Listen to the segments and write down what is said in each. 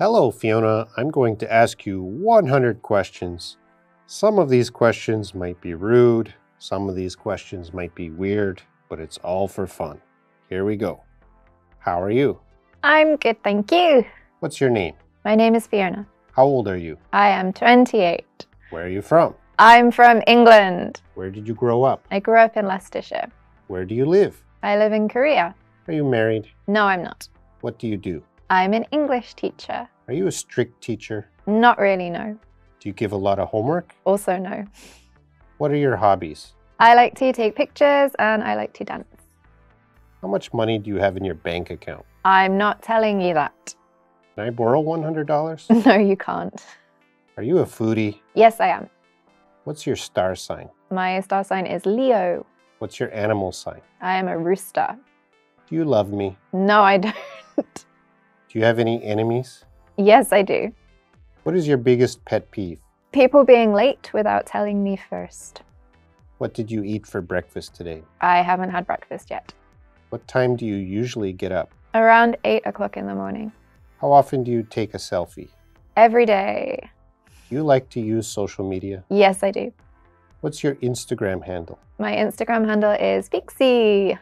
Hello, Fiona. I'm going to ask you 100 questions. Some of these questions might be rude, some of these questions might be weird, but it's all for fun. Here we go. How are you? I'm good, thank you. What's your name? My name is Fiona. How old are you? I am 28. Where are you from? I'm from England. Where did you grow up? I grew up in Leicestershire. Where do you live? I live in Korea. Are you married? No, I'm not. What do you do? I'm an English teacher. Are you a strict teacher? Not really, no. Do you give a lot of homework? Also, no. What are your hobbies? I like to take pictures and I like to dance. How much money do you have in your bank account? I'm not telling you that. Can I borrow $100? No, you can't. Are you a foodie? Yes, I am. What's your star sign? My star sign is Leo. What's your animal sign? I am a rooster. Do you love me? No, I don't. Do you have any enemies? yes, I do. What is your biggest pet peeve? People being late without telling me first. What did you eat for breakfast today? I haven't had breakfast yet. What time do you usually get up? Around 8 o'clock in the morning. How often do you take a selfie? Every day. Do you like to use social media? Yes, I do. What's your Instagram handle? My Instagram handle is fiixii.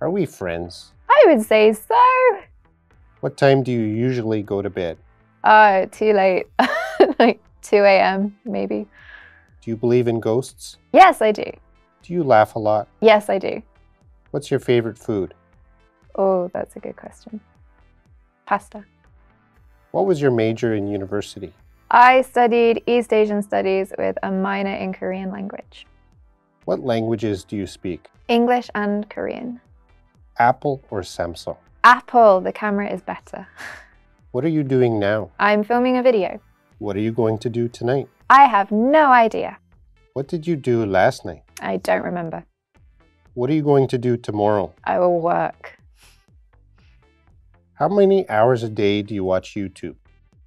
Are we friends? I would say so. What time do you usually go to bed? Oh, too late. like 2 a.m. maybe. Do you believe in ghosts? Yes, I do. Do you laugh a lot? Yes, I do. What's your favorite food? Oh, that's a good question. Pasta. What was your major in university? I studied East Asian Studies with a minor in Korean language. What languages do you speak? English and Korean. Apple or Samsung? Apple, the camera is better. What are you doing now? I'm filming a video. What are you going to do tonight? I have no idea. What did you do last night? I don't remember. What are you going to do tomorrow? I will work. How many hours a day do you watch YouTube?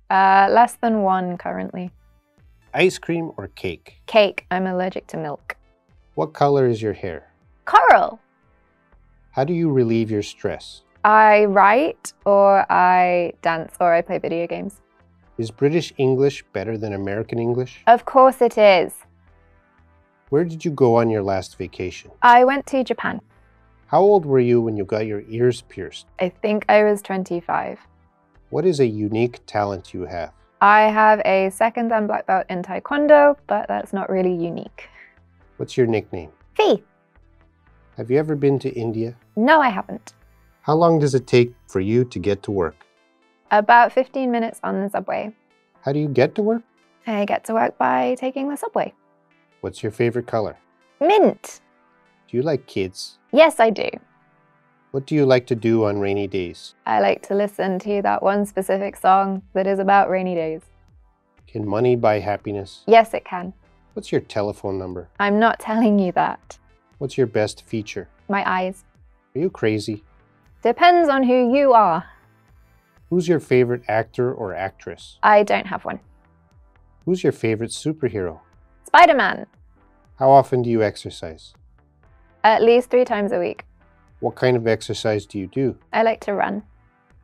Uh, less than one currently. Ice cream or cake? Cake, I'm allergic to milk. What color is your hair? Coral, How do you relieve your stress? I write or I dance or I play video games. Is British English better than American English? Of course it is. Where did you go on your last vacation? I went to Japan. How old were you when you got your ears pierced? I think I was 25. What is a unique talent you have? I have a second dan black belt in Taekwondo, but that's not really unique. What's your nickname? Fee? Have you ever been to India? No, I haven't. How long does it take for you to get to work? About 15 minutes on the subway. How do you get to work? I get to work by taking the subway. What's your favorite color? Mint. Do you like kids? Yes, I do. What do you like to do on rainy days? I like to listen to that one specific song that is about rainy days. Can money buy happiness? Yes, it can. What's your telephone number? I'm not telling you that. What's your best feature? My eyes. Are you crazy? Depends on who you are. Who's your favorite actor or actress? I don't have one. Who's your favorite superhero? Spider Man. How often do you exercise? At least three times a week. What kind of exercise do you do? I like to run.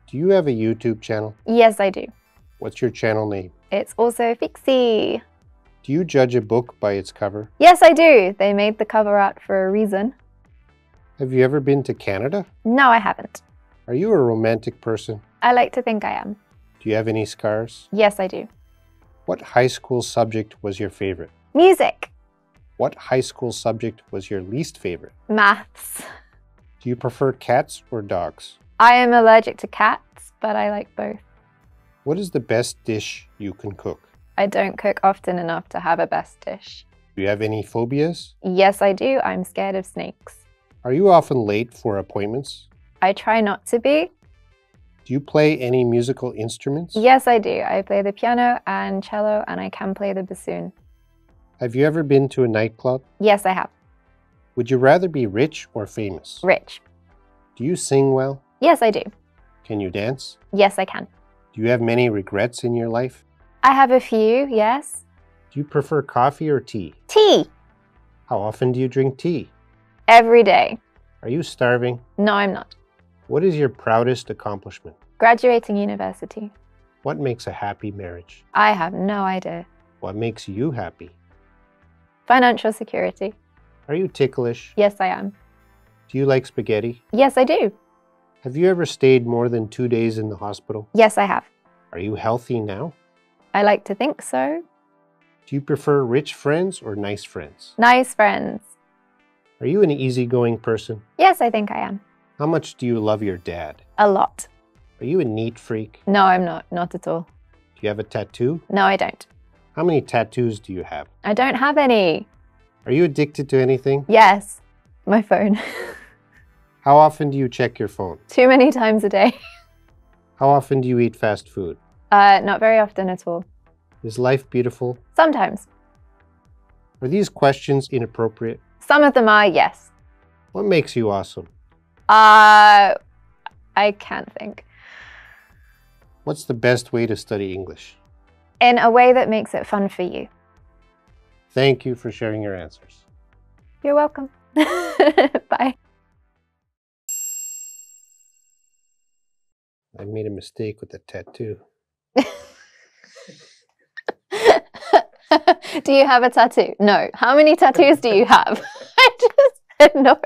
Do you have a YouTube channel? Yes, I do. What's your channel name? It's also fiixii. Do you judge a book by its cover? Yes, I do. They made the cover art for a reason. Have you ever been to Canada? No, I haven't. Are you a romantic person? I like to think I am. Do you have any scars? Yes, I do. What high school subject was your favorite? Music. What high school subject was your least favorite? Maths. Do you prefer cats or dogs? I am allergic to cats, but I like both. What is the best dish you can cook? I don't cook often enough to have a best dish. Do you have any phobias? Yes, I do. I'm scared of snakes. Are you often late for appointments? I try not to be. Do you play any musical instruments? Yes, I do. I play the piano and cello, and I can play the bassoon. Have you ever been to a nightclub? Yes, I have. Would you rather be rich or famous? Rich. Do you sing well? Yes, I do. Can you dance? Yes, I can. Do you have many regrets in your life? I have a few, yes. Do you prefer coffee or tea? Tea. How often do you drink tea? Every day. Are you starving? No, I'm not. What is your proudest accomplishment? Graduating university. What makes a happy marriage? I have no idea. What makes you happy? Financial security. Are you ticklish? Yes, I am. Do you like spaghetti? Yes, I do. Have you ever stayed more than two days in the hospital? Yes, I have. Are you healthy now? I like to think so. Do you prefer rich friends or nice friends? Nice friends. Are you an easygoing person? Yes, I think I am. How much do you love your dad? A lot. Are you a neat freak? No, I'm not. Not at all. Do you have a tattoo? No, I don't. How many tattoos do you have? I don't have any. Are you addicted to anything? Yes, my phone. How often do you check your phone? Too many times a day. How often do you eat fast food? Uh, not very often at all. Is life beautiful? Sometimes. Are these questions inappropriate? Some of them are, yes. What makes you awesome? Uh, I can't think. What's the best way to study English? In a way that makes it fun for you. Thank you for sharing your answers. You're welcome. Bye. I made a mistake with the tattoo. Do you have a tattoo? No. How many tattoos do you have? I just said no.